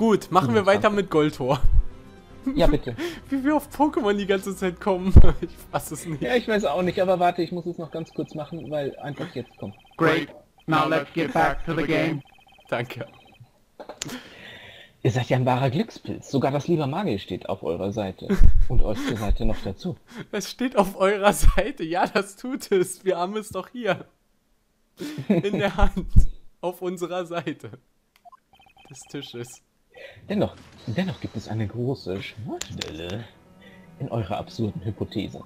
Gut, machen wir weiter mit Goldtor. Ja, bitte. Wie wir auf Pokémon die ganze Zeit kommen. Ich fass es nicht. Ja, ich weiß auch nicht, aber warte, ich muss es noch ganz kurz machen, weil einfach jetzt kommt. Great. Now let's get back to the game. Danke. Ihr seid ja ein wahrer Glückspilz. Sogar das lieber Magier steht auf eurer Seite. Und euch zur Seite noch dazu. Es steht auf eurer Seite. Ja, das tut es. Wir haben es doch hier. In der Hand. Auf unserer Seite. Des Tisches. Dennoch, dennoch gibt es eine große Schwachstelle in eurer absurden Hypothese.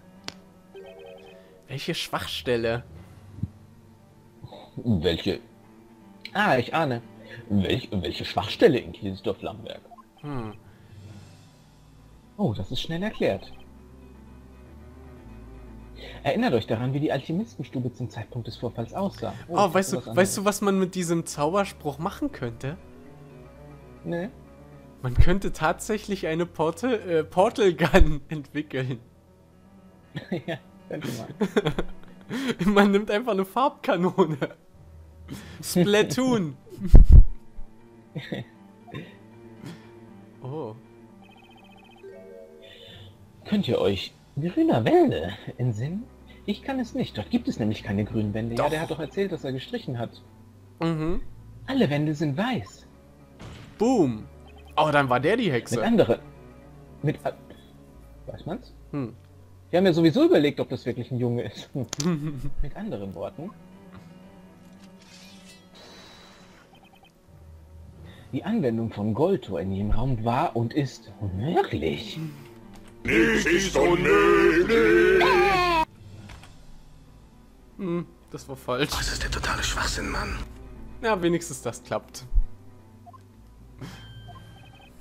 Welche Schwachstelle? Welche? Ah, ich ahne. Welch, welche Schwachstelle in Kielsdorf Lamberg? Hm. Oh, das ist schnell erklärt. Erinnert euch daran, wie die Alchemistenstube zum Zeitpunkt des Vorfalls aussah. Oh, weißt du, weißt du, was man mit diesem Zauberspruch machen könnte? Nee. Man könnte tatsächlich eine Portal, äh, Portal Gun entwickeln. ja, könnte man. Man nimmt einfach eine Farbkanone. Splatoon. oh. Könnt ihr euch grüner Wände entsinnen? Ich kann es nicht. Dort gibt es nämlich keine grünen Wände. Ja, Doch. der hat doch erzählt, dass er gestrichen hat. Mhm. Alle Wände sind weiß. Boom. Oh, dann war der die Mit Hexe. anderen. Mit. Weiß man's? Hm. Wir haben ja sowieso überlegt, ob das wirklich ein Junge ist. Mit anderen Worten. Die Anwendung von Goldtor in jedem Raum war und ist unmöglich. Nichts ist unmöglich. Hm, das war falsch. Das ist der totale Schwachsinn, Mann. Ja, wenigstens das klappt.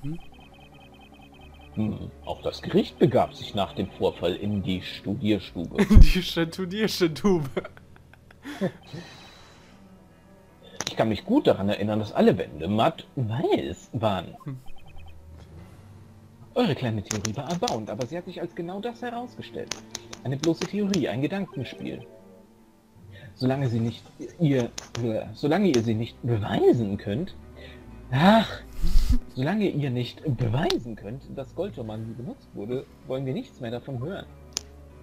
Hm. Auch das Gericht begab sich nach dem Vorfall in die Studierstube. Die studierische Tube. Ich kann mich gut daran erinnern, dass alle Wände matt weiß waren. Eure kleine Theorie war erbauend, aber sie hat sich als genau das herausgestellt. Eine bloße Theorie, ein Gedankenspiel. Solange sie nicht ihr, solange ihr sie nicht beweisen könnt, ach, solange ihr nicht beweisen könnt, dass Goldtormann benutzt wurde, wollen wir nichts mehr davon hören.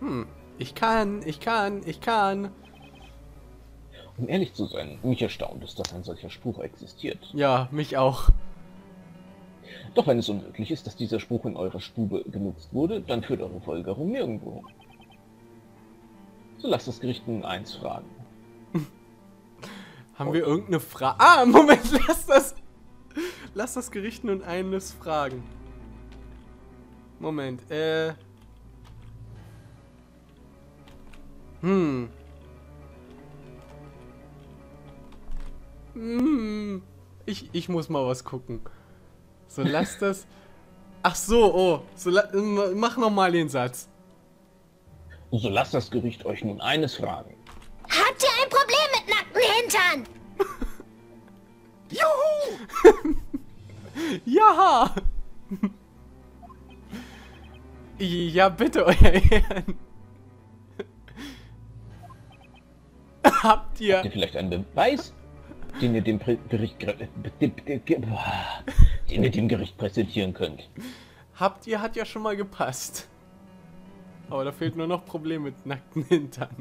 Hm. Ich kann, ich kann, ich kann. Um ehrlich zu sein, mich erstaunt es, dass ein solcher Spruch existiert. Ja, mich auch. Doch wenn es unmöglich ist, dass dieser Spruch in eurer Stube genutzt wurde, dann führt eure Folgerung nirgendwo. So lasst das Gericht nun eins fragen. Haben wir irgendeine Frage? Ah, Moment, lass das. Lass das Gericht nun eines fragen. Moment, äh. Hm. Hm. Ich, ich muss mal was gucken. So, lass das. Ach so, oh. So, mach noch mal den Satz. So lasst das Gericht euch nun eines fragen. Habt ihr ein Problem mit nackten Hintern? Ja! ja, bitte, euer Ehren. Habt Habt ihr ihr... vielleicht einen Beweis, den ihr dem Gericht den ihr dem Gericht präsentieren könnt? Habt ihr hat ja schon mal gepasst. Aber da fehlt nur noch Problem mit nackten Hintern.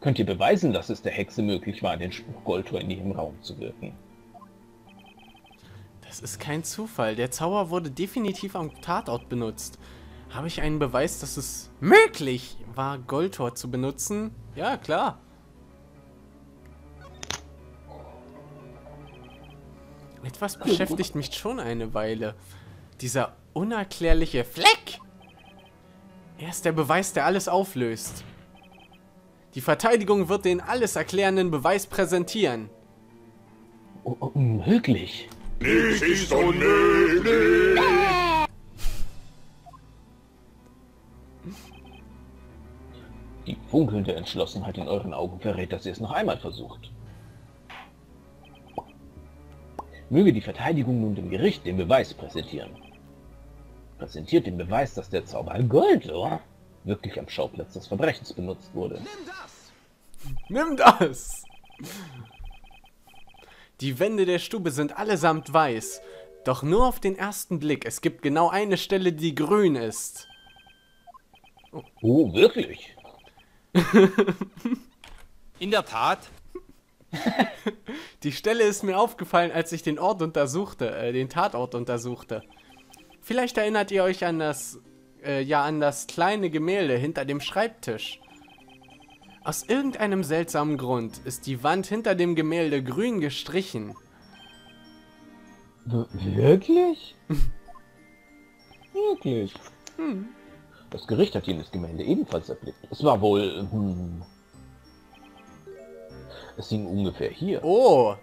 Könnt ihr beweisen, dass es der Hexe möglich war, den Spruch Goldtor in jedem Raum zu wirken? Das ist kein Zufall. Der Zauber wurde definitiv am Tatort benutzt. Habe ich einen Beweis, dass es möglich war, Goldtor zu benutzen? Ja, klar. Etwas beschäftigt mich schon eine Weile. Dieser unerklärliche Fleck. Er ist der Beweis, der alles auflöst. Die Verteidigung wird den alles erklärenden Beweis präsentieren. Oh, oh, unmöglich. Nichts ist unmöglich. Die funkelnde Entschlossenheit in euren Augen verrät, dass ihr es noch einmal versucht. Möge die Verteidigung nun dem Gericht den Beweis präsentieren. Präsentiert den Beweis, dass der Zauber Gold, oder? Wirklich am Schauplatz des Verbrechens benutzt wurde. Nimm das! Die Wände der Stube sind allesamt weiß. Doch nur auf den ersten Blick. Es gibt genau eine Stelle, die grün ist. Oh, wirklich? In der Tat. Die Stelle ist mir aufgefallen, als ich den Ort untersuchte, äh, den Tatort untersuchte. Vielleicht erinnert ihr euch an das, äh, ja, an das kleine Gemälde hinter dem Schreibtisch. Aus irgendeinem seltsamen Grund ist die Wand hinter dem Gemälde grün gestrichen. W wirklich? wirklich? Das Gericht hat jenes Gemälde ebenfalls erblickt. Es war wohl... Hm, es hing ungefähr hier. Oh!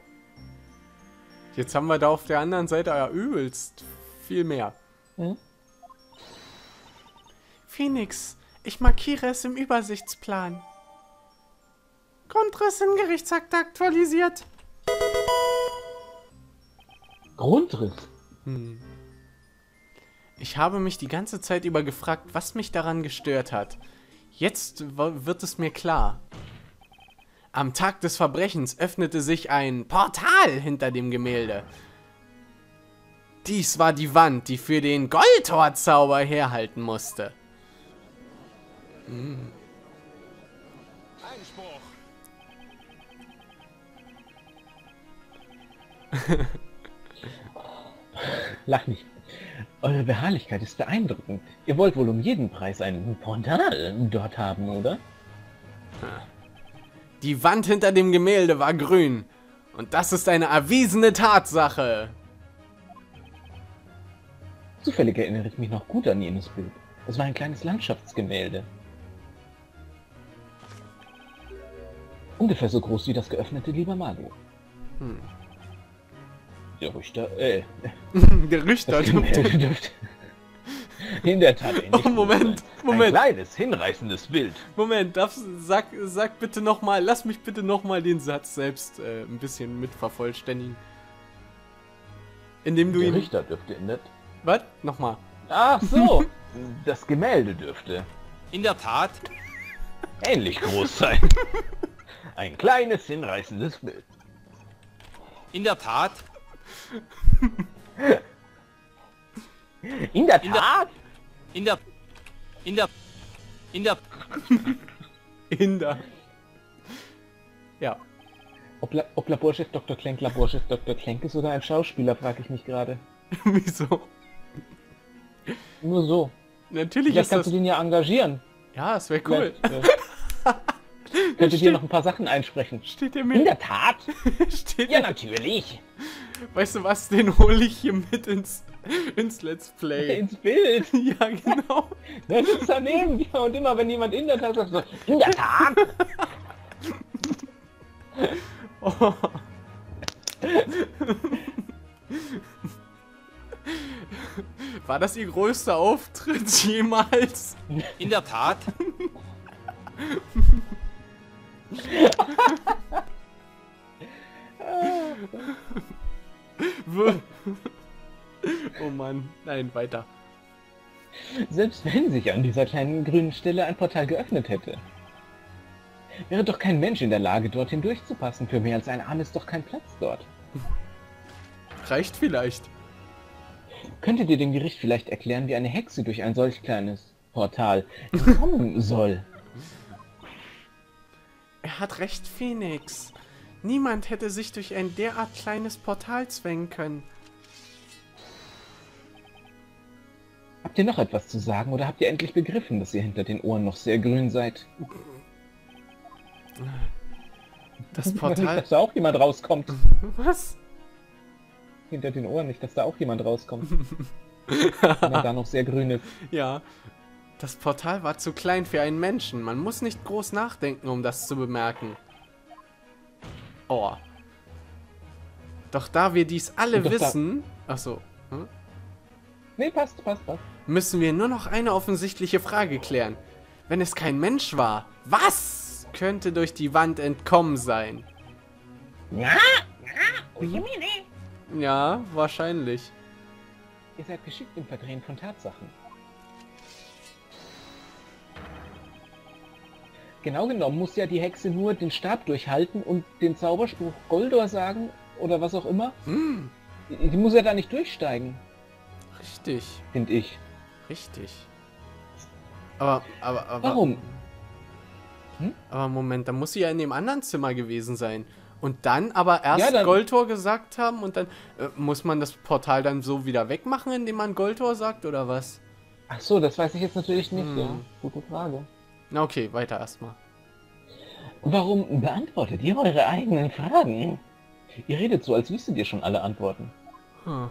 Jetzt haben wir da auf der anderen Seite ja übelst viel mehr. Hm? Phoenix, ich markiere es im Übersichtsplan. Grundriss in Gerichtsakt aktualisiert. Grundriss. Ich habe mich die ganze Zeit über gefragt, was mich daran gestört hat. Jetzt wird es mir klar. Am Tag des Verbrechens öffnete sich ein Portal hinter dem Gemälde. Dies war die Wand, die für den Goldtor-Zauber herhalten musste. Lach nicht. Eure Beharrlichkeit ist beeindruckend. Ihr wollt wohl um jeden Preis ein Portal dort haben, oder? Die Wand hinter dem Gemälde war grün. Und das ist eine erwiesene Tatsache. Zufällig erinnere ich mich noch gut an jenes Bild. Es war ein kleines Landschaftsgemälde. Ungefähr so groß wie das geöffnete lieber Mario. Der Richter, äh, Der Richter. in der Tat Oh, Moment. Moment. Ein kleines, hinreißendes Bild. Moment, darfst, sag, sag bitte nochmal, lass mich bitte nochmal den Satz selbst äh, ein bisschen mitvervollständigen. Indem du Der ihn. Richter dürfte in der... Was? Nochmal. Ach so, das Gemälde dürfte In der Tat. ähnlich groß sein. Ein kleines, hinreißendes Bild. In der Tat. In der In der- Tat? In der. In der. In der. Ja. Ob, La ob Laborchef Dr. Klenk Laborchef Dr. Klenk ist oder ein Schauspieler, frage ich mich gerade. Wieso? Nur so. Natürlich Vielleicht ist kannst das. du den ja engagieren. Ja, das wäre cool. Äh, könnte dir noch ein paar Sachen einsprechen. Steht der In mir. der Tat? Steht Ja, natürlich. Weißt du was? Den hole ich hier mit ins, ins Let's Play. Ins Bild. Ja, genau. Der sitzt daneben dir und immer wenn jemand in der Tat sagt, so, in der Tat. Oh. War das ihr größter Auftritt jemals? In der Tat. Oh Mann, nein, weiter. Selbst wenn sich an dieser kleinen grünen Stelle ein Portal geöffnet hätte. Wäre doch kein Mensch in der Lage, dorthin durchzupassen. Für mehr als ein Arm ist doch kein Platz dort. Reicht vielleicht. Könntet ihr dem Gericht vielleicht erklären, wie eine Hexe durch ein solch kleines Portal entkommen soll? Er hat recht, Phoenix. Niemand hätte sich durch ein derart kleines Portal zwängen können. Habt ihr noch etwas zu sagen oder habt ihr endlich begriffen, dass ihr hinter den Ohren noch sehr grün seid? Das Nicht, Portal. dass da auch jemand rauskommt. Was? Hinter den Ohren nicht, dass da auch jemand rauskommt. Wenn er da noch sehr grün ist. Ja. Das Portal war zu klein für einen Menschen. Man muss nicht groß nachdenken, um das zu bemerken. Oh. Doch da wir dies alle Doch wissen. Achso. Hm? Nee, passt, passt, passt. Müssen wir nur noch eine offensichtliche Frage klären. Wenn es kein Mensch war, was könnte durch die Wand entkommen sein? Ja, Ja, wahrscheinlich. Ihr seid geschickt im Verdrehen von Tatsachen. Genau genommen muss ja die Hexe nur den Stab durchhalten und den Zauberspruch Goldor sagen oder was auch immer. Die, die muss ja da nicht durchsteigen, Richtig, finde ich. richtig. Aber, aber, aber... Warum? Aber Moment, da muss sie ja in dem anderen Zimmer gewesen sein. Und dann aber erst Ja, dann- Goldtor gesagt haben und dann äh, muss man das Portal dann so wieder wegmachen, indem man Goldtor sagt oder was? Ach so, das weiß ich jetzt natürlich nicht. Hm. Ja, gute Frage. Na okay, weiter erstmal. Warum beantwortet ihr eure eigenen Fragen? Ihr redet so, als wüsstet ihr schon alle Antworten. Hm.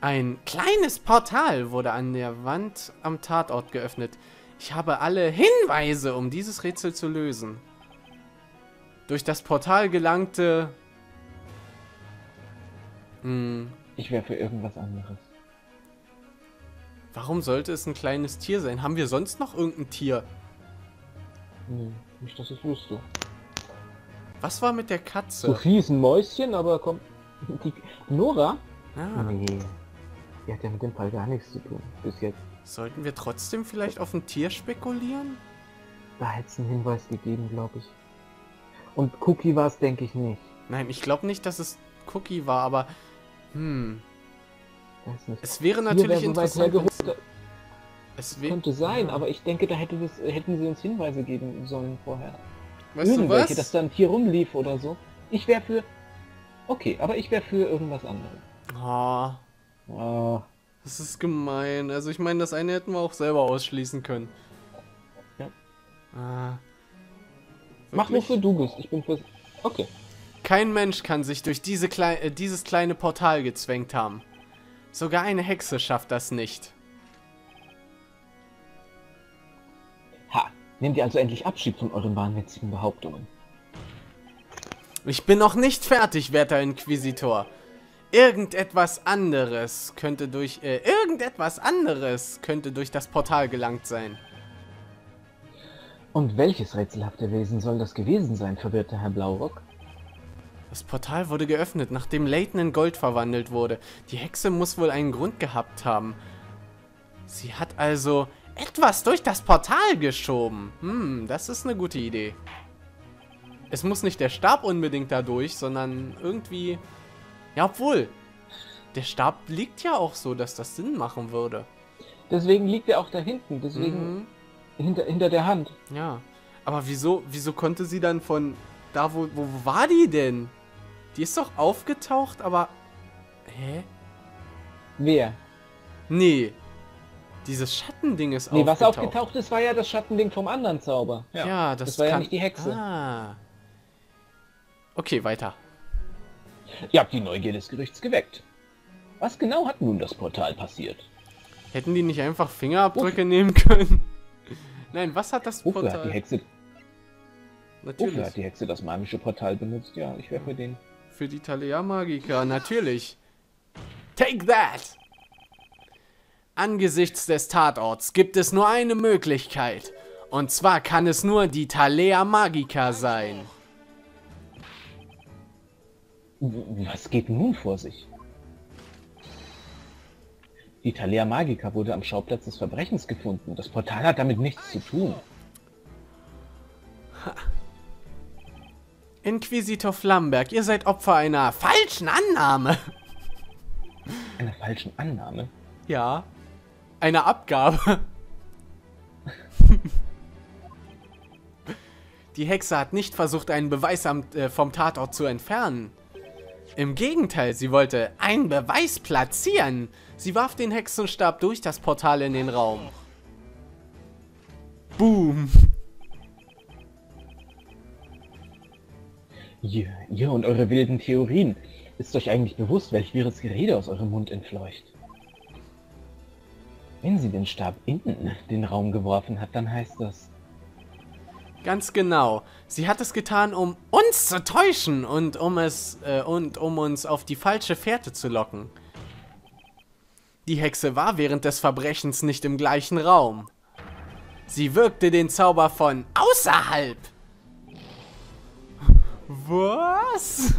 Ein kleines Portal wurde an der Wand am Tatort geöffnet. Ich habe alle Hinweise, um dieses Rätsel zu lösen. Durch das Portal gelangte... Hm, Ich wäre für irgendwas anderes. Warum sollte es ein kleines Tier sein? Haben wir sonst noch irgendein Tier? Nee, nicht, dass ich wüsste. Was war mit der Katze? Sophie ist ein Mäuschen, aber komm. Die Nora? Ah, Nee. Die hat ja mit dem Fall gar nichts zu tun. Bis jetzt. sollten wir trotzdem vielleicht auf ein Tier spekulieren? Da hätte es einen Hinweis gegeben, glaube ich. Und Cookie war es, denke ich, nicht. Nein, ich glaube nicht, dass es Cookie war, aber... Hm. Es wäre Hier natürlich wäre so interessant, wenn's- hergeholt, es könnte sein, aber ich denke, da hätte das, hätten sie uns Hinweise geben sollen vorher. Weißt du Irgendwelche, was? dass da ein Tier rumlief oder so. Ich wäre für... Okay, aber ich wäre für irgendwas anderes. Oh, Oh, das ist gemein. Also ich meine, das eine hätten wir auch selber ausschließen können. Ja. Ah. mach Wirklich? wofür du bist. Ich bin für... Okay. Kein Mensch kann sich durch diese klei äh, dieses kleine Portal gezwängt haben. Sogar eine Hexe schafft das nicht. Ha, nehmt ihr also endlich Abschied von euren wahnwitzigen Behauptungen. Ich bin noch nicht fertig, werter Inquisitor. Irgendetwas anderes könnte durch äh, irgendetwas anderes könnte durch das Portal gelangt sein. Und welches rätselhafte Wesen soll das gewesen sein, verwirrte Herr Blaurock? Das Portal wurde geöffnet, nachdem Leighton in Gold verwandelt wurde. Die Hexe muss wohl einen Grund gehabt haben. Sie hat also etwas durch das Portal geschoben. Hm, das ist eine gute Idee. Es muss nicht der Stab unbedingt dadurch, sondern irgendwie... Ja, obwohl. Der Stab liegt ja auch so, dass das Sinn machen würde. Deswegen liegt er auch da hinten, deswegen Mhm. hinter, hinter der Hand. Ja. Aber wieso, wieso konnte sie dann von da, wo, wo war die denn? Die ist doch aufgetaucht, aber... Hä? Wer? Nee. Dieses Schattending ist Nee, was aufgetaucht. aufgetaucht ist, war ja das Schattending vom anderen Zauber. Ja, das, das war ja kann... nicht die Hexe. Ah. Okay, weiter. Ihr habt die Neugier des Gerüchts geweckt. Was genau hat nun das Portal passiert? Hätten die nicht einfach Fingerabdrücke nehmen können? Nein, was hat das Wofür hat die Portal? Hexe, Natürlich. hat die Hexe das magische Portal benutzt? Ja, ich für den. Für die Talea Magica, natürlich. Take that! Angesichts des Tatorts gibt es nur eine Möglichkeit. Und zwar kann es nur die Talea Magica sein. Was geht nun vor sich? Die Thalia Magica wurde am Schauplatz des Verbrechens gefunden. Das Portal hat damit nichts zu tun. Inquisitor Flamberg, ihr seid Opfer einer falschen Annahme. Einer falschen Annahme. Ja. Eine Abgabe. Die Hexe hat nicht versucht, einen Beweis am, äh, vom Tatort zu entfernen. Im Gegenteil, sie wollte einen Beweis platzieren. Sie warf den Hexenstab durch das Portal in den Raum. Boom. Ihr, ihr und eure wilden Theorien. Ist euch eigentlich bewusst, welch wirres Gerede aus eurem Mund entfleucht? Wenn sie den Stab in den Raum geworfen hat, dann heißt das... Ganz genau. Sie hat es getan, um uns zu täuschen und um es äh, und um uns auf die falsche Fährte zu locken. Die Hexe war während des Verbrechens nicht im gleichen Raum. Sie wirkte den Zauber von außerhalb. Was?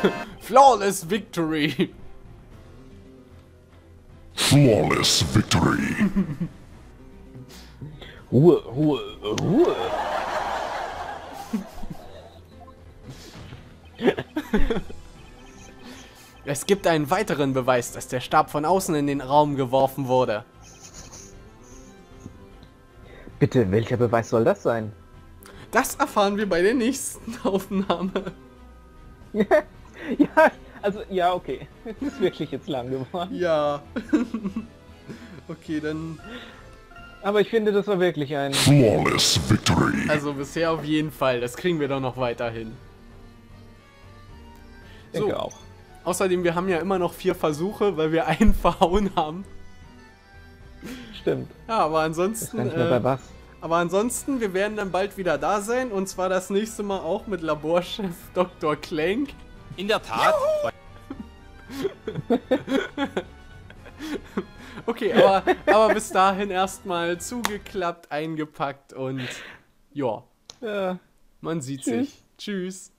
Flawless Victory. Flawless victory. Ruhe, Ruhe, Ruhe! Es gibt einen weiteren Beweis, dass der Stab von außen in den Raum geworfen wurde. Bitte, welcher Beweis soll das sein? Das erfahren wir bei der nächsten Aufnahme. ja, also, ja, okay. Es ist wirklich jetzt lang geworden. Ja. okay, dann. Aber ich finde, das war wirklich ein... Flawless victory. Also bisher auf jeden Fall. Das kriegen wir doch noch weiterhin. Ich denke auch. Außerdem, wir haben ja immer noch vier Versuche, weil wir einen verhauen haben. Stimmt. Ja, aber ansonsten. mehr Äh, bei was. Aber ansonsten, wir werden dann bald wieder da sein. Und zwar das nächste Mal auch mit Laborchef Dr. Clank. In der Tat. Okay, aber, aber bis dahin erstmal zugeklappt, eingepackt und ja, Ja. man sieht Tschüss. sich. Tschüss.